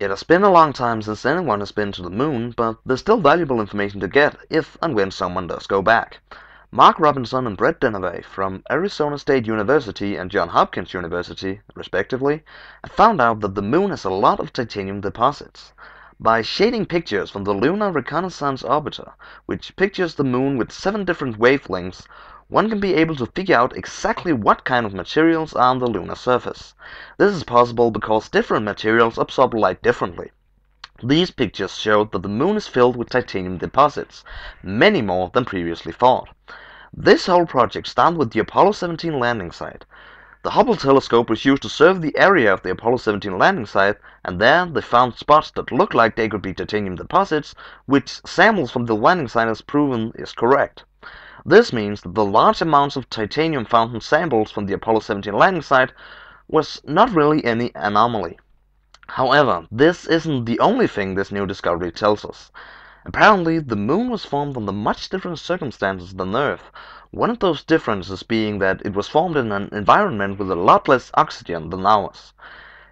It has been a long time since anyone has been to the moon, but there's still valuable information to get if and when someone does go back. Mark Robinson and Brett Denevi from Arizona State University and Johns Hopkins University, respectively, found out that the moon has a lot of titanium deposits. By shading pictures from the Lunar Reconnaissance Orbiter, which pictures the moon with seven different wavelengths, one can be able to figure out exactly what kind of materials are on the lunar surface. This is possible because different materials absorb light differently. These pictures show that the moon is filled with titanium deposits, many more than previously thought. This whole project started with the Apollo 17 landing site. The Hubble telescope was used to survey the area of the Apollo 17 landing site, and there they found spots that looked like they could be titanium deposits, which samples from the landing site has proven is correct. This means that the large amounts of titanium found in samples from the Apollo 17 landing site was not really any anomaly. However, this isn't the only thing this new discovery tells us. Apparently, the moon was formed under much different circumstances than Earth, one of those differences being that it was formed in an environment with a lot less oxygen than ours.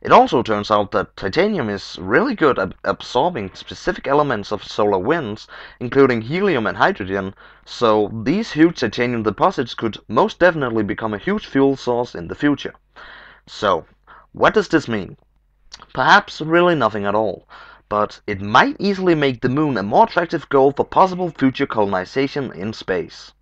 It also turns out that titanium is really good at absorbing specific elements of solar winds, including helium and hydrogen, so these huge titanium deposits could most definitely become a huge fuel source in the future. So, what does this mean? Perhaps really nothing at all, but it might easily make the moon a more attractive goal for possible future colonization in space.